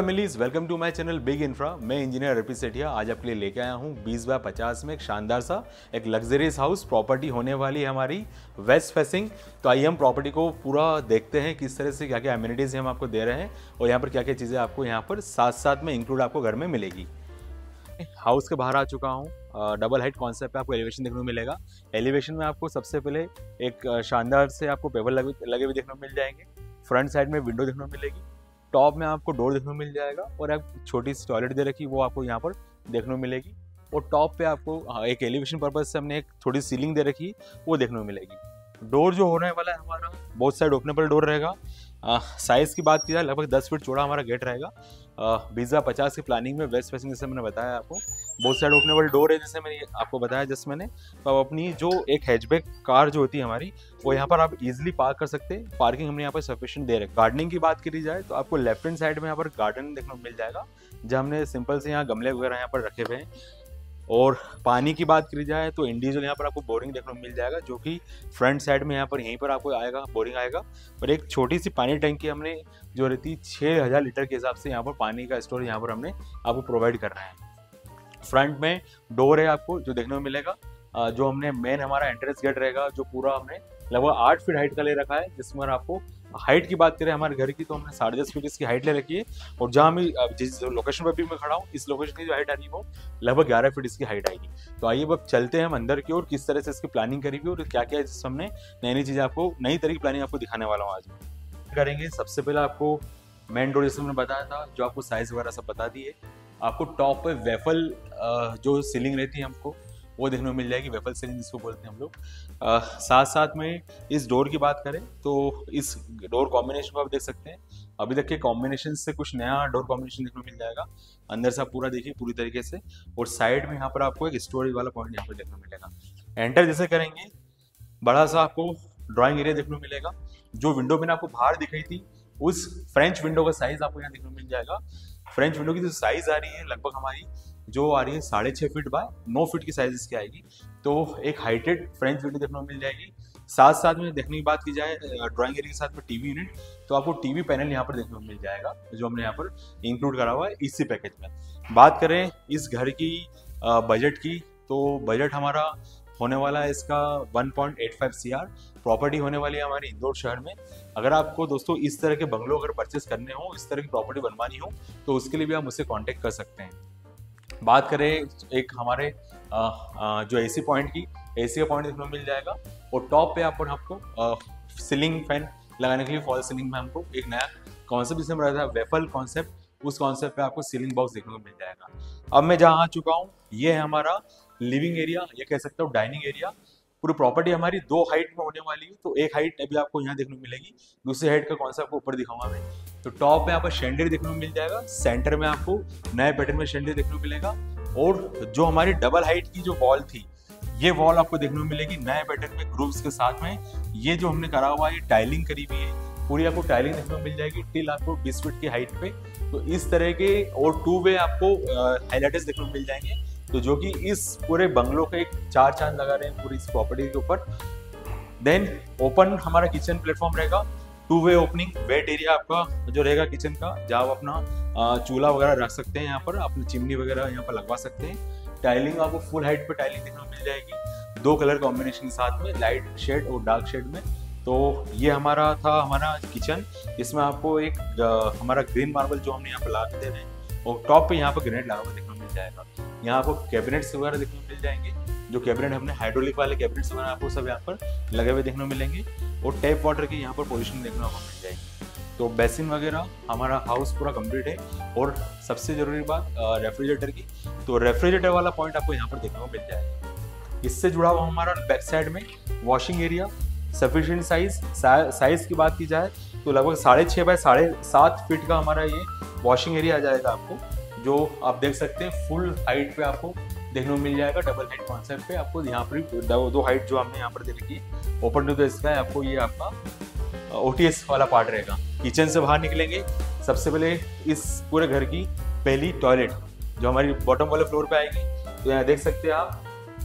Families welcome to my channel big infra मैं engineer Rapi Sethia आज आपके लिए लेके आया हूँ 20 बाय 50 में एक शानदार सा, एक लग्जरियस हाउस प्रॉपर्टी होने वाली है हमारी वेस्ट फेसिंग तो आइए हम प्रॉपर्टी को पूरा देखते हैं, किस तरह से क्या क्या अम्यूनिटीज़ हम आपको दे रहे हैं और यहाँ पर क्या क्या चीज़ें आपको यहाँ पर साथ साथ में इंक्लूड आपको घर में मिलेगी। हाउस के बाहर आ चुका हूँ। डबल हाइट कॉन्सेप्ट आपको एलिवेशन देखने को मिलेगा। एलिवेशन में आपको सबसे पहले एक शानदार से आपको पेपर लगे लगे हुए देखने को मिल जाएँगे। फ्रंट साइड में विंडो देखने को मिलेगी। टॉप में आपको डोर देखने को मिल जाएगा और एक छोटी सी टॉयलेट दे रखी, वो आपको यहाँ पर देखने को मिलेगी। और टॉप पे आपको एक एलिवेशन पर्पज से हमने एक थोड़ी सीलिंग दे रखी, वो देखने को मिलेगी। डोर जो होने वाला है हमारा, बहुत साइड ओपनेबल डोर रहेगा। साइज़ की बात की जाए, लगभग दस फीट चौड़ा हमारा गेट रहेगा। बीजा पचास की प्लानिंग में वेस्ट फेसिंग जैसे मैंने बताया आपको। बहुत साइड ओपनेबल डोर है जैसे मैंने आपको बताया जैसे मैंने। तो आप अपनी जो एक हैचबैक कार जो होती है हमारी, वो यहाँ पर आप इजिली पार्क कर सकते हैं। पार्किंग हमने यहाँ पर सफिशिएंट दे रहे गार्डनिंग की बात करी जाए तो आपको लेफ़्ट हैंड साइड में यहाँ पर गार्डन देखने को मिल जाएगा, जहाँ हमने सिंपल से यहाँ गमले वगैरह यहाँ पर रखे हुए हैं। और पानी की बात करी जाए तो इंडिविजुअल यहाँ पर आपको बोरिंग देखने को मिल जाएगा, जो कि फ्रंट साइड में यहाँ पर यहीं पर आपको आएगा बोरिंग आएगा। और एक छोटी सी पानी टंकी हमने जो रहती है छः हज़ार लीटर के हिसाब से यहाँ पर पानी का स्टोर यहाँ पर हमने आपको प्रोवाइड कर रहे हैं। फ्रंट में डोर है आपको, जो देखने को मिलेगा। जो हमने मेन हमारा एंट्रेंस गेट रहेगा, जो पूरा हमने लगभग आठ फीट हाइट का ले रखा है, जिसमें आपको हाइट की बात करें हमारे घर की तो हमने साढ़े दस फीट इसकी हाइट ले रखी है। और जहाँ मैं जिस लोकेशन पर भी मैं खड़ा हूँ, इस लोकेशन की जो हाइट आ रही है वो लगभग ग्यारह फीट इसकी हाइट आएगी। तो आइए अब चलते हैं हम अंदर की ओर, किस तरह से इसकी प्लानिंग करेगी और क्या क्या हमने नई नई चीज़ें आपको, नई तरह की प्लानिंग आपको दिखाने वाला हूँ आज। करेंगे, सबसे पहले आपको मेन डोर जैसे मैंने बताया था, जो आपको साइज़ वगैरह सब बता दिए। आपको टॉप पे वेफल जो सीलिंग रहती है हमको वो देखने को मिल जाएगी, वेफल सीलिंग जिसको बोलते हैं हम लोग। साथ साथ में इस डोर की बात करें तो इस डोर कॉम्बिनेशन को आप देख सकते हैं। अभी तक के कॉम्बिनेशन से कुछ नया डोर कॉम्बिनेशन देखने को मिल जाएगा। अंदर से आप पूरा देखिए, पूरी तरीके से। और साइड में यहाँ पर आपको एक स्टोरेज वाला पॉइंट यहाँ पर देखने को मिलेगा। एंटर जैसे करेंगे बड़ा सा आपको ड्राइंग एरिया देखने को मिलेगा। जो विंडो मैंने आपको बाहर दिखाई थी, उस फ्रेंच विंडो का साइज़ आपको यहाँ देखने को मिल जाएगा। फ्रेंच विंडो की जो साइज़ आ रही है, लगभग हमारी जो आ रही है साढ़े छः फीट बाय नौ फीट की साइज़ इसकी आएगी तो एक हाइटेड फ्रेंच विंडो देखने को मिल जाएगी। साथ साथ में देखने की बात की जाए ड्राइंग एरिया के साथ में टीवी यूनिट तो आपको टीवी पैनल यहाँ पर देखने को मिल जाएगा, जो हमने यहाँ पर इंक्लूड करा हुआ है इसी पैकेज में। बात करें इस घर की बजट की तो बजट हमारा होने वाला है इसका 1.85 सीआर प्रॉपर्टी होने वाली है हमारे इंदौर शहर में। अगर आपको दोस्तों इस तरह के बंगलो अगर परचेस करने हो, इस तरह की प्रॉपर्टी बनवानी हो तो उसके लिए भी आप मुझसे कांटेक्ट कर सकते हैं। बात करें एक हमारे आ, आ, जो एसी पॉइंट की एसी का पॉइंट को मिल जाएगा। और टॉप पे आपको आपको सीलिंग फ़ैन लगाने के लिए फॉल सीलिंग में हमको एक नया कॉन्सेप्ट जिसमें रहा था वेफल कॉन्सेप्ट उस कॉन्सेप्ट पे आपको सीलिंग बॉक्स देखने को मिल जाएगा। अब मैं जहाँ आ चुका हूँ ये है हमारा लिविंग एरिया ये कह सकता हूँ डाइनिंग एरिया पूरी प्रॉपर्टी हमारी दो हाइट में होने वाली है तो एक हाइट अभी आपको यहाँ देखने को मिलेगी। दूसरी हाइट का कॉन्सेप्ट आपको ऊपर दिखाऊँगा मैं। तो टॉप में आपको शेंडर देखने को मिल जाएगा सेंटर में आपको नए पैटर्न में शेंडर देखने को मिलेगा और जो हमारी डबल हाइट की जो वॉल थी, ये वॉल आपको देखने को मिलेगी नए पैटर्न में ग्रुप्स के साथ में। ये जो हमने करा हुआ है टाइलिंग करी हुई है, पूरी आपको टाइलिंग देखने को मिल जाएगी टिल आपको बीस फीट की हाइट पे। तो इस तरह के और टू वे आपको हाईलाइटर्स देखने को मिल जाएँगे। तो जो कि इस पूरे बंगलो का एक चार चाँद लगा रहे हैं पूरी इस प्रॉपर्टी के ऊपर। देन ओपन हमारा किचन प्लेटफॉर्म रहेगा। Two way opening wet area आपका जो रहेगा किचन का, जहाँ आप अपना चूल्हा वगैरह रख सकते हैं यहाँ पर, अपनी चिमनी वगैरह यहाँ पर लगवा सकते हैं। टाइलिंग आपको फुल हाइट पर टाइलिंग देखने को मिल जाएगी। दो कलर कॉम्बिनेशन के साथ में लाइट शेड और डार्क शेड में। तो ये हमारा था हमारा किचन इसमें आपको एक हमारा ग्रीन मार्बल जो हमने यहाँ पर ला के दे रहे हैं और टॉप पे यहाँ पर ग्रेनेड लगा हुआ देखने को मिल जाएगा। यहाँ आपको कैबिनेट्स वगैरह देखने को मिल जाएँगे, जो कैबिनेट हमने हाइड्रोलिक वाले कैबिनेट्स वगैरह आपको सब यहाँ पर लगे हुए देखने को मिलेंगे। और टैप वाटर की यहाँ पर पोजिशन देखने को मिल जाएगी। तो बेसिन वगैरह, हमारा हाउस पूरा कंप्लीट है। और सबसे ज़रूरी बात रेफ्रिजरेटर की। तो रेफ्रिजरेटर वाला पॉइंट आपको यहाँ पर देखने को मिल जाएगा। इससे जुड़ा हुआ हमारा बैक साइड में washing area sufficient size size की बात की जाए तो लगभग साढ़े छः बाय साढ़े सात फीट का हमारा ये वॉशिंग एरिया आ जाएगा आपको, जो आप देख सकते हैं फुल हाइट पे आपको देखने को मिल जाएगा डबल हाइट कॉन्सेप्ट पे। आपको यहाँ पर दो, दो हाइट जो हमने यहाँ पर दे रखी ओपन टू द स्काई आपको ये आपका ओटीएस वाला पार्ट रहेगा। किचन से बाहर निकलेंगे। सबसे पहले इस पूरे घर की पहली टॉयलेट जो हमारी बॉटम वाले फ्लोर पे आएगी। तो यहाँ देख सकते हैं आप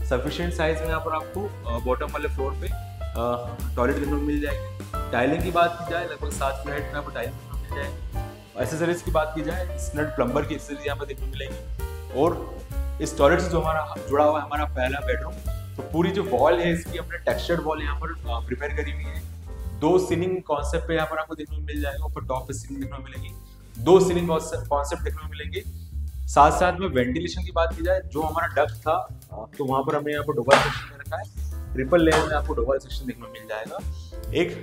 सफिशियंट साइज़ में यहाँ पर आपको बॉटम वाले फ्लोर पे टॉयलेट देखने को मिल जाएगी। टाइलिंग की बात की जाए लगभग सात फीट में आपको टाइलिंग देखने मिल जाएगी। एसेसरीज की बात की जाए स्नट प्लम्बर की एसेसरीज यहाँ पर देखने को मिलेगी। और इस टॉयलेट से जो हमारा जुड़ा हुआ है, हमारा पहला बेडरूम तो पूरी जो वॉल है, इसकी अपने टेक्सचर्ड वॉल यहाँ पर प्रिपेयर करी हुई है। दो सीलिंग कॉन्सेप्ट पे यहाँ पर आपको देखने को मिल जाएगा, ऊपर टॉप पे सीलिंग देखने को मिलेगी। दो सीलिंग कॉन्सेप्ट देखने को मिलेंगे। साथ साथ में वेंटिलेशन की बात की जाए, जो हमारा डक था तो वहाँ पर हमने यहाँ पर डोबल सेक्शन में रखा है। ट्रिपल लेयर में आपको डोबल सेक्शन देखने को मिल जाएगा। एक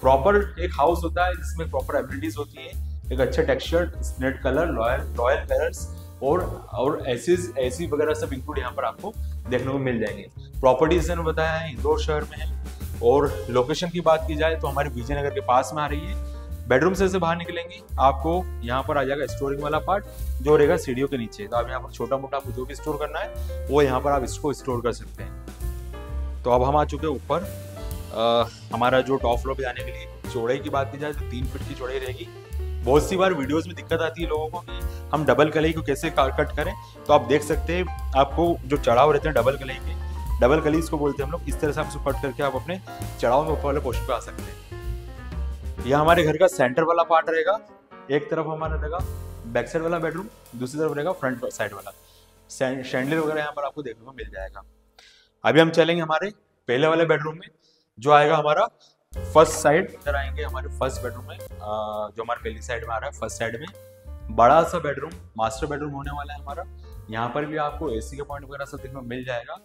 प्रॉपर एक हाउस होता है, जिसमें प्रॉपर एबिलिटीज होती है। एक अच्छा texture net colour royal royal colours और और ऐसी ऐसी वगैरह सब इंक्लूड यहाँ पर आपको देखने को मिल जाएँगे। प्रॉपर्टीज़ ने बताया है, इंदौर शहर में है। और लोकेशन की बात की जाए तो हमारे विजयनगर के पास में आ रही है। बेडरूम से से बाहर निकलेंगे। आपको यहाँ पर आ जाएगा स्टोरिंग वाला पार्ट जो रहेगा सीढ़ियों के नीचे। तो आप यहाँ पर छोटा मोटा आपको जो भी स्टोर करना है, वो यहाँ पर आप इसको स्टोर कर सकते हैं। तो अब हम आ चुके हैं ऊपर। हमारा जो टॉप फ्लोर पे जाने के लिए चौड़ाई की बात की जाए तो तीन फीट की चौड़ाई रहेगी। बहुत सी बार वीडियोस में दिक्कत आती है लोगों को कि हम डबल कलई को कैसे कट करें? तो आप देख सकते हैं, आपको जो चढ़ाव रहते हैं डबल कलई के डबल कली इसको बोलते हैं हम लोग, इस तरह से आप कट करके आप अपने चढ़ाव में ऊपर वाले पोर्शन पे आ सकते हैं। यह हमारे घर का सेंटर वाला पार्ट रहेगा, एक तरफ़ हमारा रहेगा बैक साइड वाला बेडरूम दूसरी तरफ़ रहेगा फ्रंट साइड वाला। शैंडलर वगैरह यहाँ पर आपको देखने को मिल जाएगा। अभी हम चलेंगे हमारे पहले वाले बेडरूम में, जो आएगा हमारा फ़र्स्ट साइड इधर आएँगे हमारे फ़र्स्ट बेडरूम में जो हमारे पहली साइड में आ रहा है फ़र्स्ट साइड में। बड़ा सा बेडरूम मास्टर बेडरूम होने वाला है हमारा। यहाँ पर भी आपको एसी का पॉइंट वगैरह सब देखने मिल जाएगा।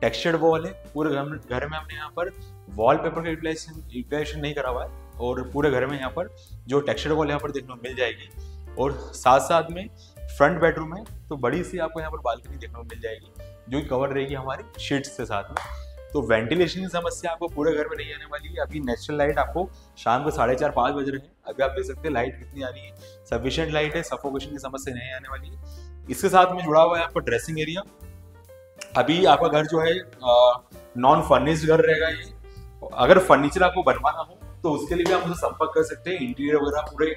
टेक्सचर्ड वॉल है, पूरे घर में घर में हमने यहाँ पर वॉल पेपर का यूटिलाइजेशन यूटिलाइजेशन नहीं करा हुआ है, और पूरे घर में यहाँ पर जो टेक्सचर्ड वॉल यहाँ पर देखने को मिल जाएगी। और साथ साथ में फ्रंट बेडरूम है तो बड़ी सी आपको यहाँ पर बालकनी देखने को मिल जाएगी, जो कि कवर रहेगी हमारी शीट्स के साथ में। तो वेंटिलेशन की समस्या आपको पूरे घर में नहीं आने वाली है। अभी नेचुरल लाइट आपको शाम को साढ़े चार, पाँच बज रहे हैं। अभी आप देख सकते हैं लाइट कितनी आ रही है। सफिशियंट लाइट है सफोकेशन की समस्या नहीं आने वाली है। इसके साथ में जुड़ा हुआ है आपका ड्रेसिंग एरिया अभी आपका घर जो है नॉन फर्निश्ड घर रहेगा ये। अगर फर्नीचर आपको बनवाना हो तो उसके लिए भी आप मुझे संपर्क कर सकते हैं। इंटीरियर वगैरह पूरे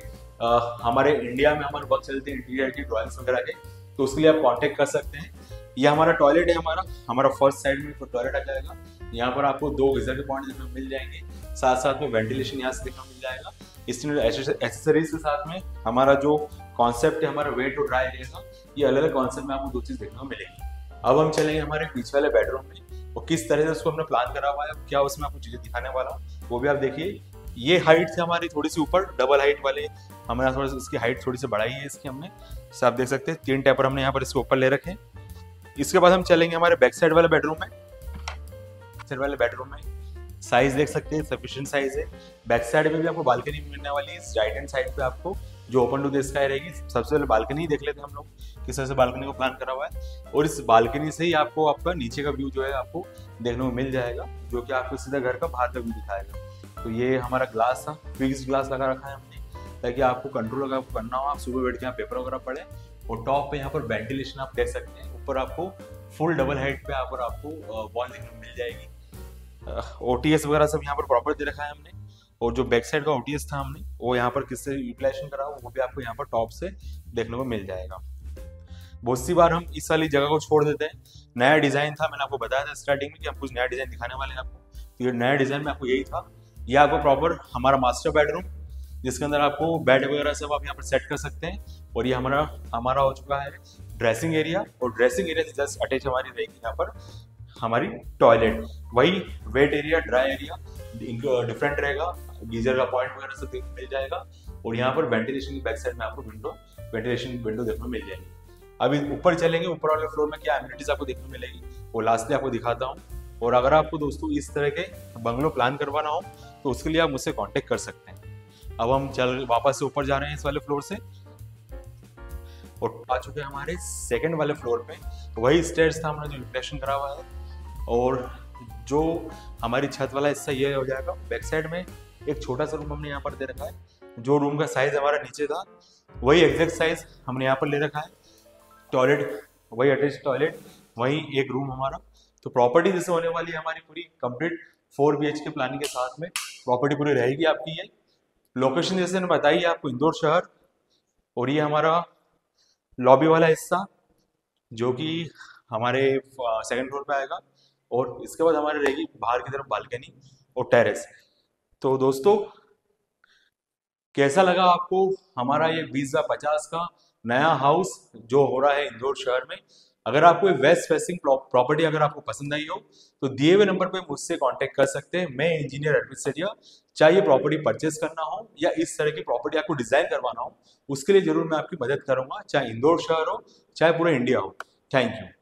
हमारे इंडिया में हमारे वर्क चलते हैं इंटीरियर के ड्रॉइंग्स वगैरह के। तो उसके लिए आप कॉन्टेक्ट कर सकते हैं। ये हमारा टॉयलेट है हमारा हमारा फ़र्स्ट साइड में टॉयलेट आ जाएगा। यहाँ पर आपको दो गीजर के पॉइंट देखने मिल जाएँगे। साथ साथ में वेंटिलेशन यहाँ से देखने मिल जाएगा। इसमें एसेसरीज के साथ में हमारा जो कॉन्सेप्ट है, हमारा वेट और ड्राई रहेगा, ये अलग अलग कॉन्सेप्ट में आपको दो चीज़ देखने को मिलेगी। अब हम चलेंगे हमारे पीछे वाले बेडरूम में। और किस तरह से उसको हमने प्लान करा हुआ है क्या उसमें आपको चीज़ें दिखाने वाला हूँ, वो भी आप देखिए। ये हाइट से हमारी थोड़ी सी ऊपर डबल हाइट वाले, हमारे थोड़ा इसकी हाइट थोड़ी सी बढ़ाई है इसकी हमने। आप देख सकते हैं, तीन टैपर हमने यहाँ पर इसके ऊपर ले रखे इसके बाद हम चलेंगे हमारे बैक साइड वाले बेडरूम में। साइड वाले बेडरूम में साइज़ देख सकते हैं सफिशियंट साइज़ है। बैक साइड में भी आपको बालकनी मिलने वाली है राइट हैंड साइड पे आपको जो ओपन टू द स्काई रहेगी, सबसे पहले बालकनी देख लेते हैं हम लोग किस तरह से बालकनी को प्लान करा हुआ है। और इस बालकनी से ही आपको आपका नीचे का व्यू जो है आपको देखने को मिल जाएगा, जो कि आपको सीधा घर का बाहर का व्यू दिखाएगा। तो ये हमारा ग्लास था फिक्स ग्लास लगा रखा है हमने, ताकि आपको कंट्रोल अगर आपको करना हो, आप सुबह बैठ के यहाँ पेपर वगैरह पढ़े, और टॉप पे यहाँ पर वेंटिलेशन आप देख सकते हैं। ऊपर आपको फुल डबल हाइट पे यहाँ पर आपको वॉल देखने को मिल जाएगी। ओ टी एस वगैरह सब यहाँ पर प्रॉपर दे रखा है हमने। और जो बैक साइड का ओटीएस था हमने वो यहाँ पर किससे यूटिलाइजेशन करा वो भी आपको यहाँ पर टॉप से देखने को मिल जाएगा। बहुत सी बार हम इस वाली जगह को छोड़ देते हैं। नया डिज़ाइन था मैंने आपको बताया था स्टार्टिंग में कि हम कुछ नया डिज़ाइन दिखाने वाले हैं आपको। तो ये नया डिज़ाइन में आपको यही था। ये आपको प्रॉपर हमारा मास्टर बेडरूम जिसके अंदर आपको बेड वगैरह सब आप यहाँ पर सेट कर सकते हैं। और ये हमारा हमारा हो चुका है ड्रेसिंग एरिया और ड्रेसिंग एरिया से जस्ट अटैच हमारी रहेगी यहाँ पर हमारी टॉयलेट वही wet area dry area different रहेगा। गीजर का पॉइंट वगैरह सब मिल जाएगा। और यहाँ पर वेंटिलेशन की बैक साइड में आपको विंडो वेंटिलेशन विंडो देखने मिल जाएगी। अभी ऊपर चलेंगे, ऊपर वाले फ्लोर में क्या एमिनिटीज आपको देखने को मिलेगी, वो लास्टली आपको दिखाता हूँ। और अगर आपको दोस्तों इस तरह के बंगलो प्लान करवाना हो तो उसके लिए आप मुझसे कॉन्टेक्ट कर सकते हैं। अब हम चल वापस से ऊपर जा रहे हैं इस वाले फ्लोर से। और आ चुके हैं हमारे सेकंड वाले फ्लोर पे। वही स्टेयर्स था हमने जो इंप्रेशन करा हुआ है। और जो हमारी छत वाला हिस्सा ये हो जाएगा बैक साइड में एक छोटा सा रूम हमने यहाँ पर दे रखा है। जो रूम का साइज़ हमारा नीचे था, वही एग्जैक्ट साइज़ हमने यहाँ पर ले रखा है। टॉयलेट वही अटैच टॉयलेट वही एक रूम हमारा। तो प्रॉपर्टी जैसे होने वाली है हमारी पूरी कंप्लीट फोर बी प्लानिंग के साथ में प्रॉपर्टी पूरी रहेगी आपकी ये। लोकेशन जैसे मैंने बताई आपको, इंदौर शहर, और ये हमारा लॉबी वाला हिस्सा, जो कि हमारे सेकंड फ्लोर पे आएगा, और इसके बाद हमारे रहेगी बाहर की तरफ़ बालकनी और टेरेस तो दोस्तों, कैसा लगा आपको हमारा ये बीस बाय पचास का नया हाउस जो हो रहा है इंदौर शहर में? अगर आपको वेस्ट फेसिंग प्रॉपर्टी अगर आपको पसंद आई हो तो दिए हुए नंबर पे मुझसे कांटेक्ट कर सकते हैं। मैं इंजीनियर एडमिनिस्ट्रेटर चाहे ये प्रॉपर्टी परचेस करना हो या इस तरह की प्रॉपर्टी आपको डिज़ाइन करवाना हो, उसके लिए ज़रूर मैं आपकी मदद करूँगा, चाहे इंदौर शहर हो, चाहे पूरा इंडिया हो। Thank you